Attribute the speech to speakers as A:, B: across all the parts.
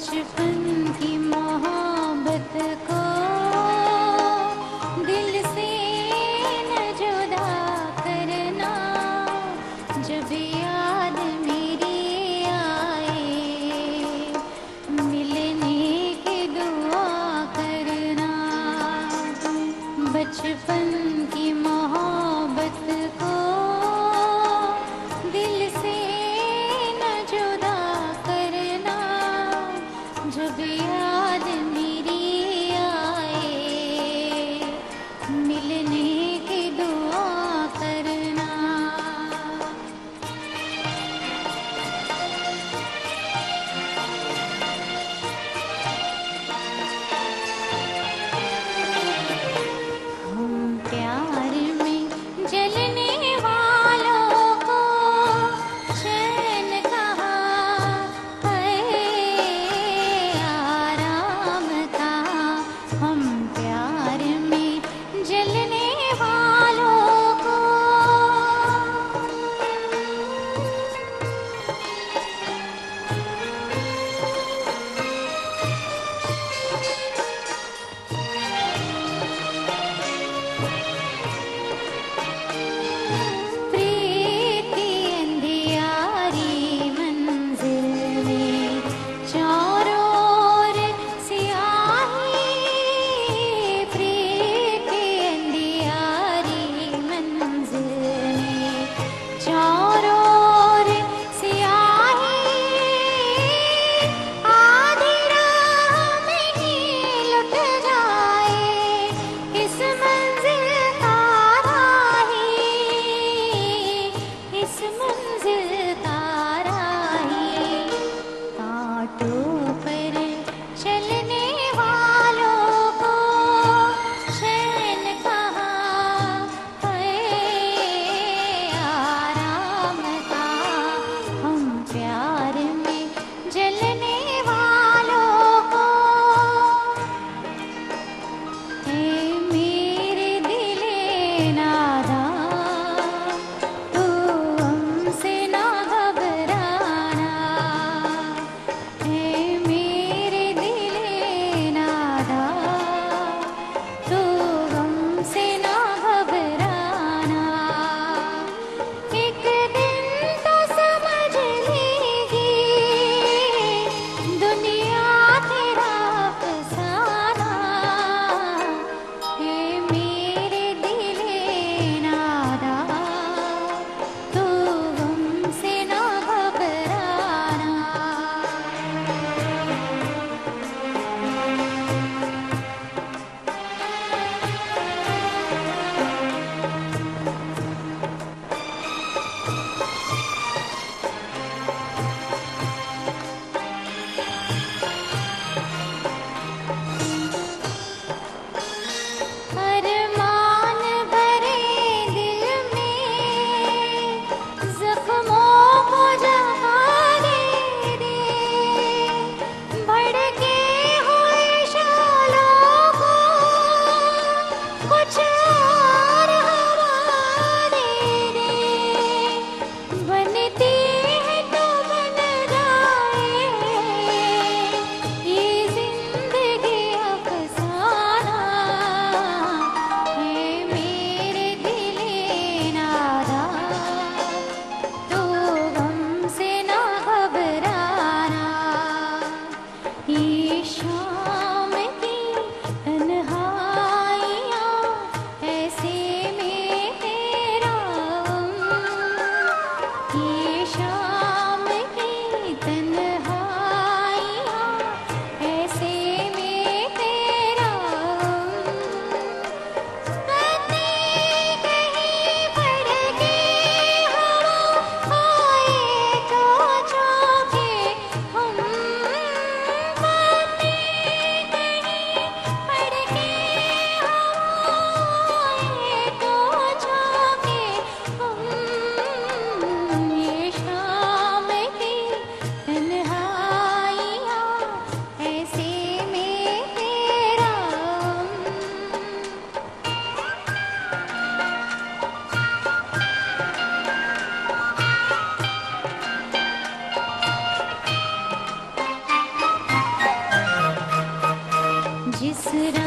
A: 是分题 आदमी ಸೇನಾ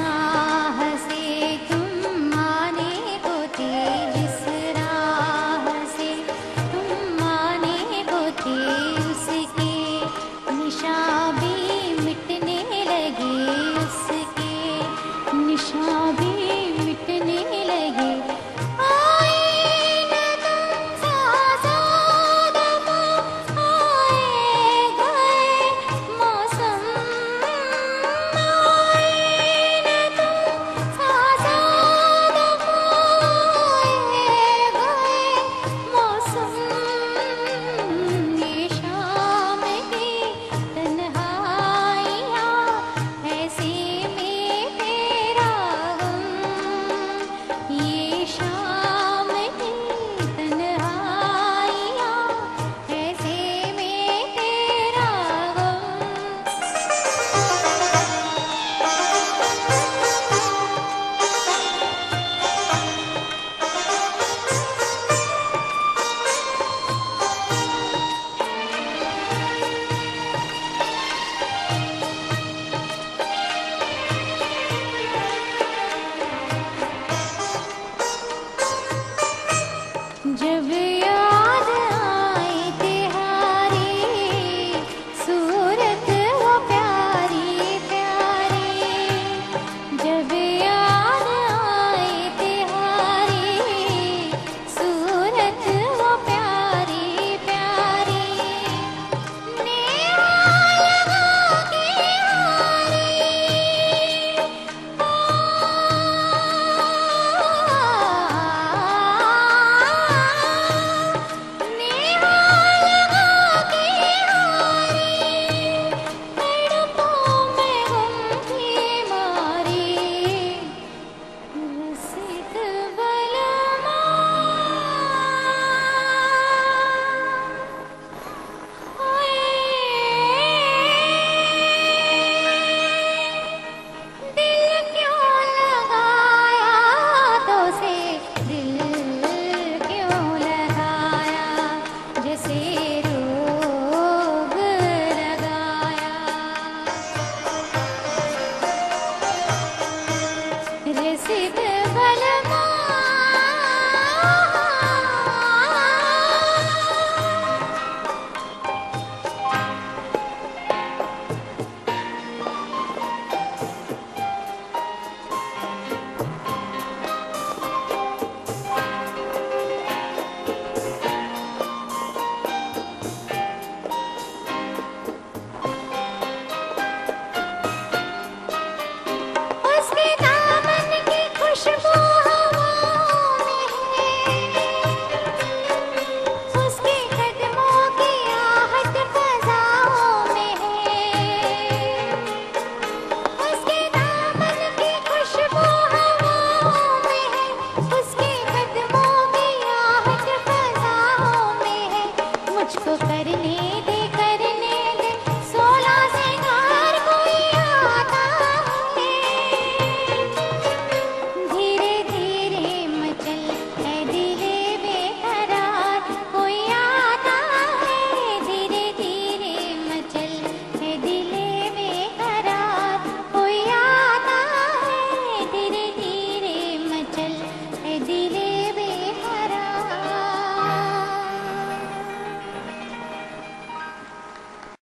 A: ना Shiva.